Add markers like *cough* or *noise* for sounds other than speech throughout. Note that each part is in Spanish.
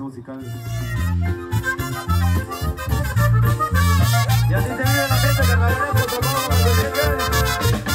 Musical. Y así se vive la carnavalera, por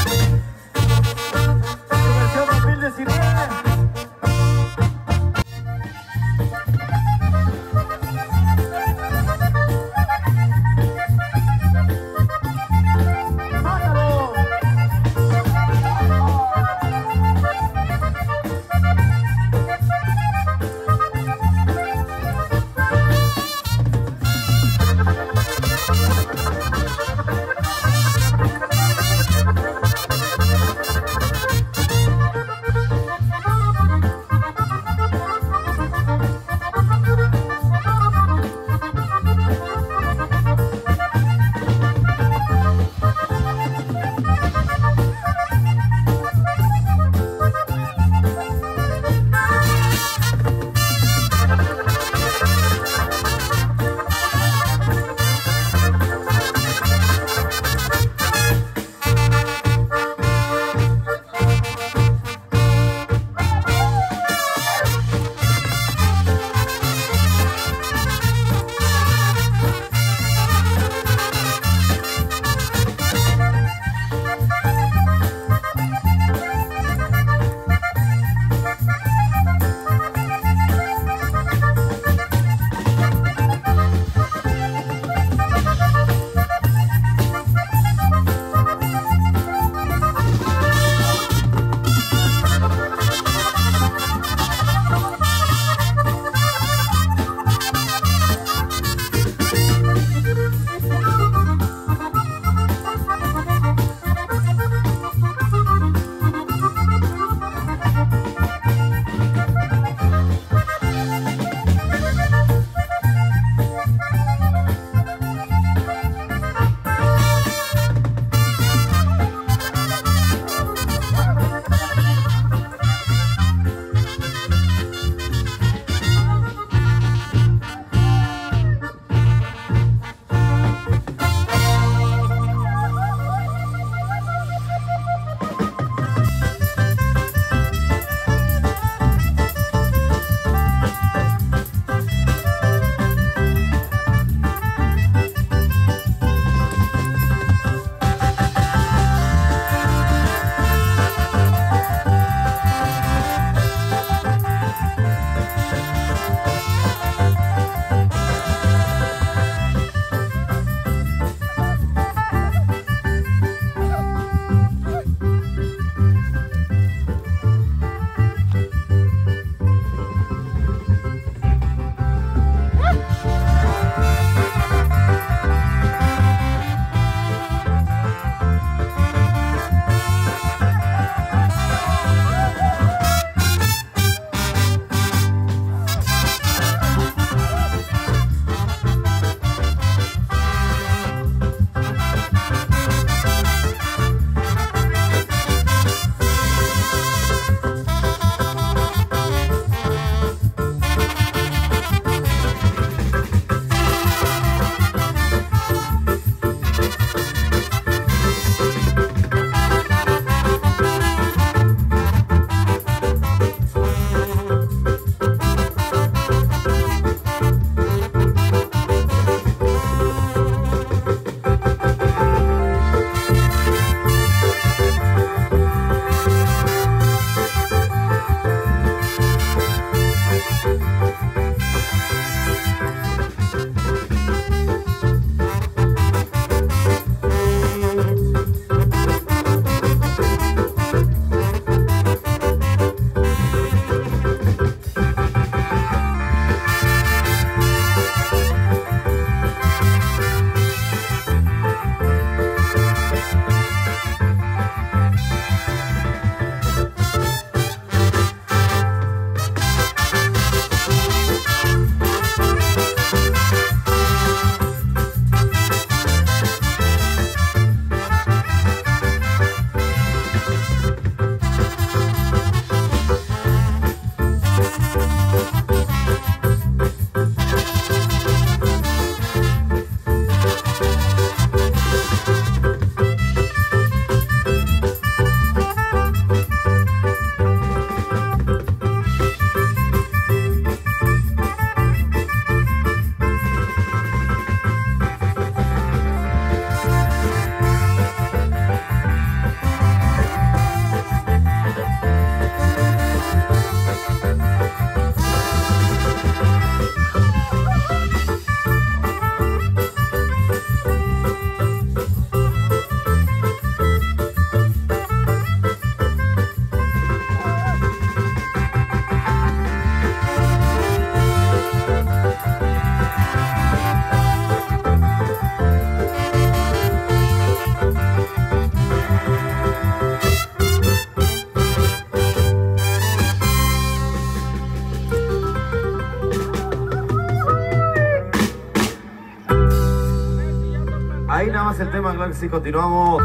sí, continuamos.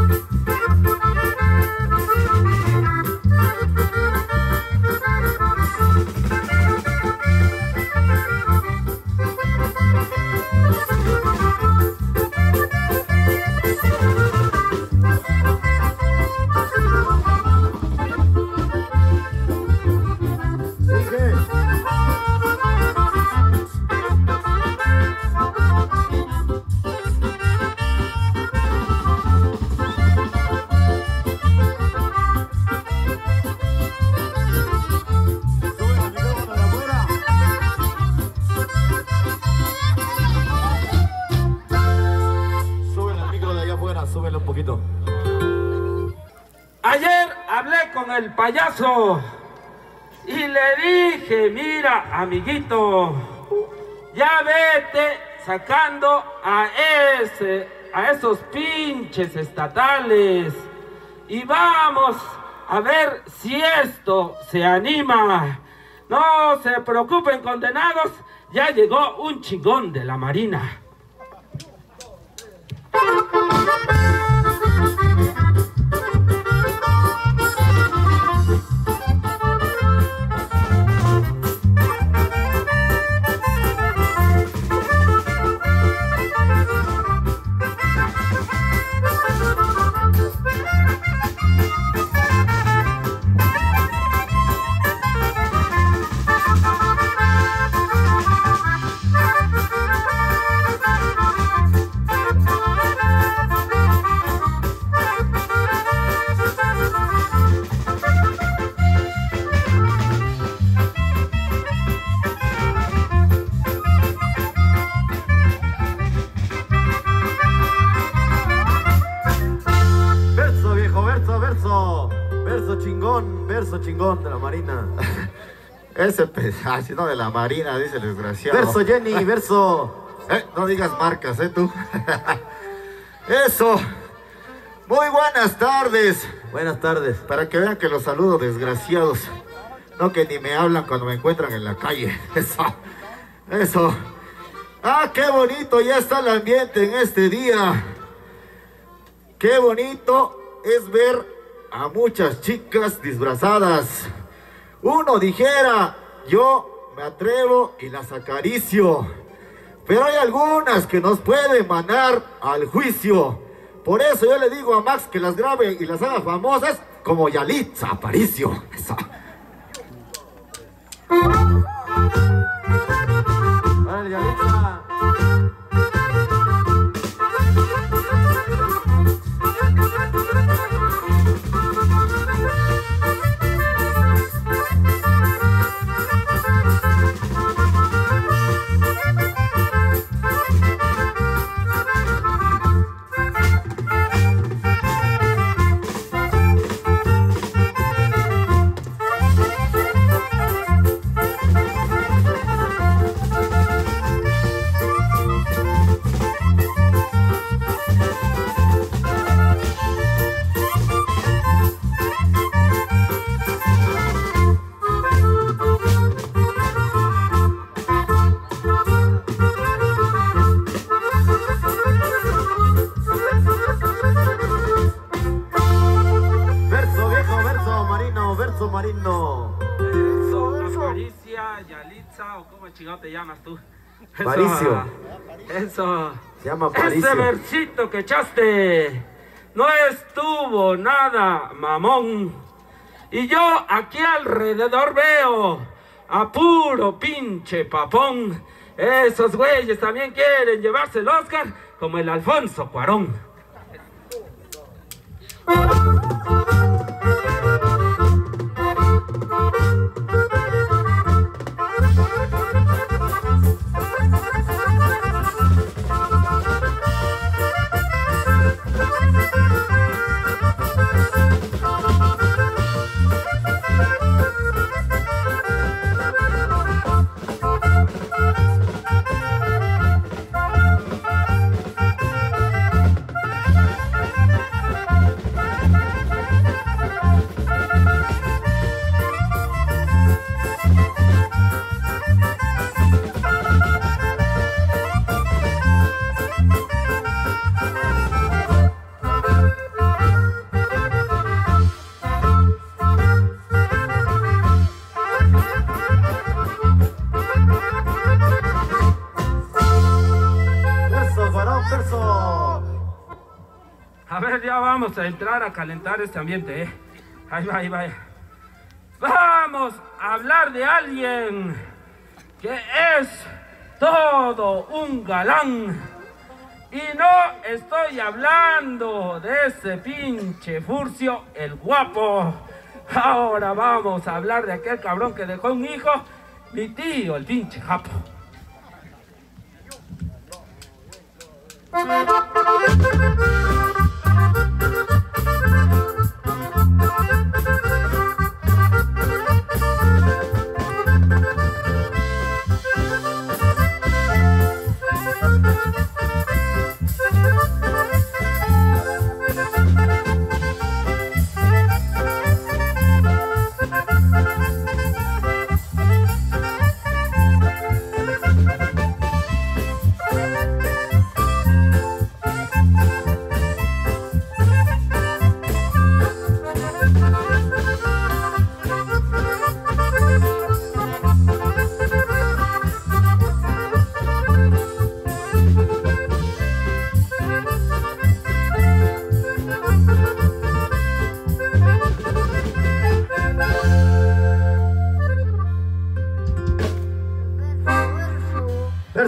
Payaso y le dije, mira, amiguito, ya vete sacando a ese, a esos pinches estatales y vamos a ver si esto se anima. No se preocupen, condenados, ya llegó un chingón de la Marina. Ese pedacito *laughs* de la marina, dice el desgraciado. Verso Jenny, verso. *laughs* Eh, no digas marcas, ¿eh, tú? *laughs* Eso. Muy buenas tardes. Buenas tardes. Para que vean que los saludo, desgraciados. No que ni me hablan cuando me encuentran en la calle. Eso. Eso. Ah, qué bonito ya está el ambiente en este día. Qué bonito es ver a muchas chicas disfrazadas. Uno dijera, yo me atrevo y las acaricio. Pero hay algunas que nos pueden mandar al juicio. Por eso yo le digo a Max que las grabe y las haga famosas como Yalitza Aparicio. Eso. Vale, Yalitza. Chingado te llamas tú. *laughs* Eso. Eso. Se llama Ese Aparicio. versito que echaste no estuvo nada mamón. Y yo aquí alrededor veo a puro pinche papón. Esos güeyes también quieren llevarse el Oscar como el Alfonso Cuarón. Vamos a entrar a calentar este ambiente, ¿eh? Ahí va, ahí va. Vamos a hablar de alguien que es todo un galán. Y no estoy hablando de ese pinche Furcio, el guapo. Ahora vamos a hablar de aquel cabrón que dejó un hijo, mi tío, el pinche japo.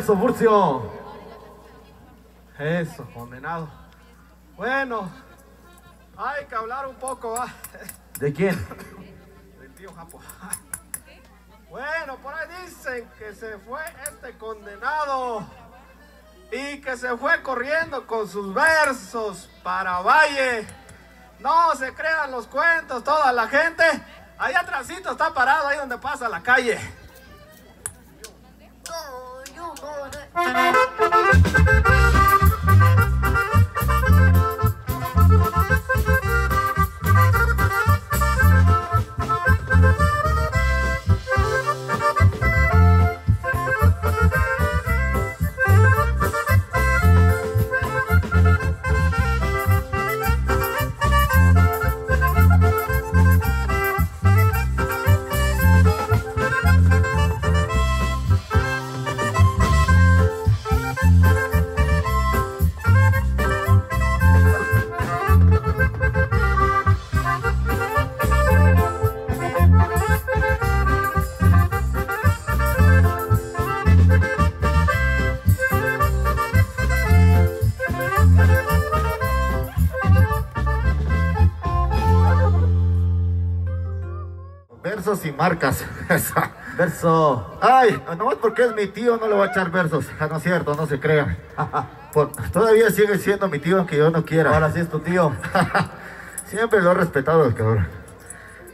Verso, Furcio. Eso, condenado. Bueno, hay que hablar un poco. ¿De quién? Del tío Japo. Bueno, por ahí dicen que se fue este condenado y que se fue corriendo con sus versos para Valle. No se crean los cuentos, toda la gente. Allá atrásito está parado, ahí donde pasa la calle. Versos marcas. *laughs* Verso. Ay, nomás porque es mi tío no le voy a echar versos. Ah, no es cierto, no se crean. *laughs* Por- todavía sigue siendo mi tío aunque yo no quiera. Ahora sí es tu tío. *laughs* Siempre lo he respetado el cabrón.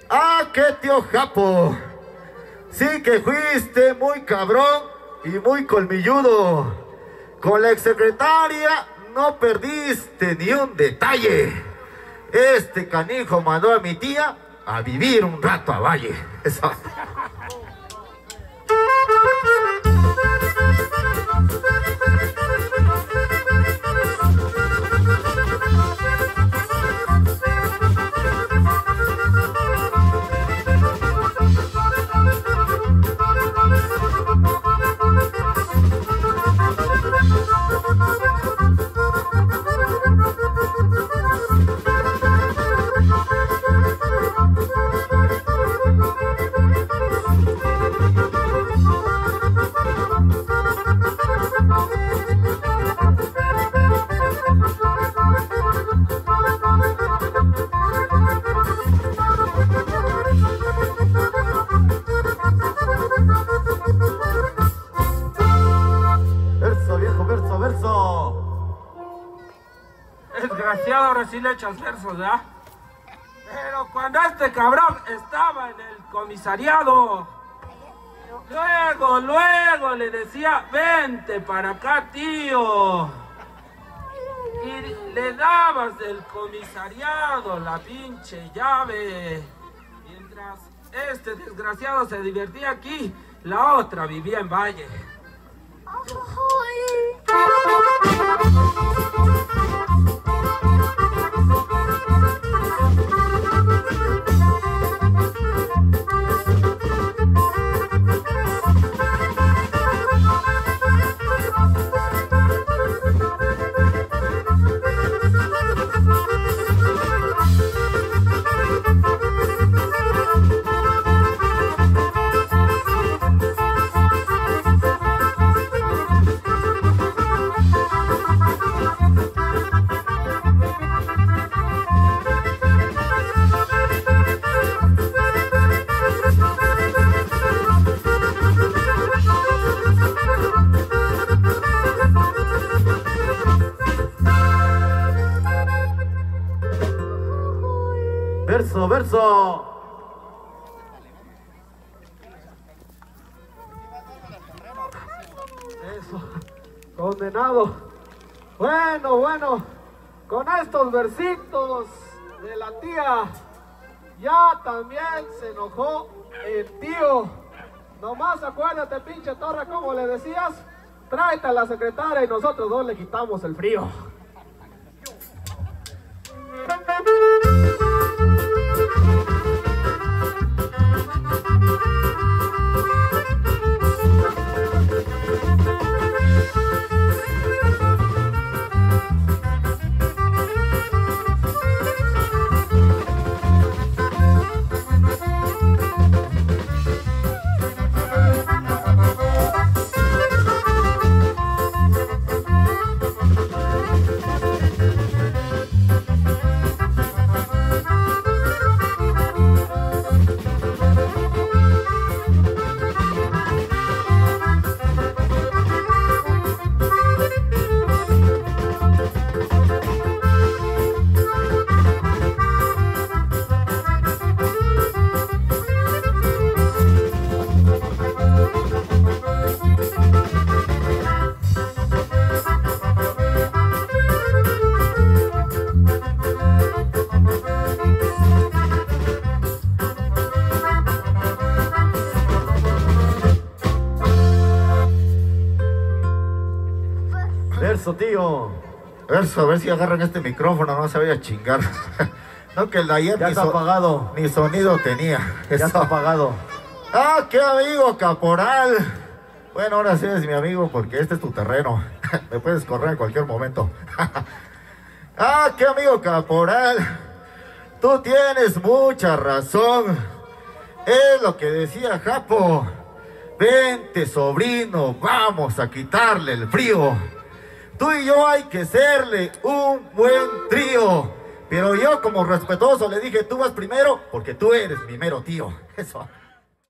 ¡Ah, qué tío Japo! Sí que fuiste muy cabrón y muy colmilludo. Con la exsecretaria no perdiste ni un detalle. Este canijo mandó a mi tía a vivir un rato a Valle. Sí le echas versos, ¿verdad? Pero cuando este cabrón estaba en el comisariado, luego, luego le decía, vente para acá, tío. Y le dabas del comisariado la pinche llave. Mientras este desgraciado se divertía aquí, la otra vivía en Valle. Eso, condenado. Bueno, bueno, con estos versitos de la tía, ya también se enojó el tío. Nomás acuérdate, pinche torre, como le decías, tráete a la secretaria y nosotros dos le quitamos el frío. Verso, tío. Verso, a ver si agarran este micrófono, no se vaya a chingar. *laughs* no, que el de ayer Ya ni, está so- apagado. ni sonido tenía. Ya Eso. está apagado. Ah, qué amigo, caporal. Bueno, ahora sí eres mi amigo porque este es tu terreno. *laughs* Me puedes correr en cualquier momento. *laughs* ah, qué amigo, caporal. Tú tienes mucha razón. Es lo que decía Japo. Vente, sobrino, vamos a quitarle el frío. Tú y yo hay que serle un buen trío. Pero yo como respetuoso le dije, tú vas primero porque tú eres mi mero tío. *laughs* Eso.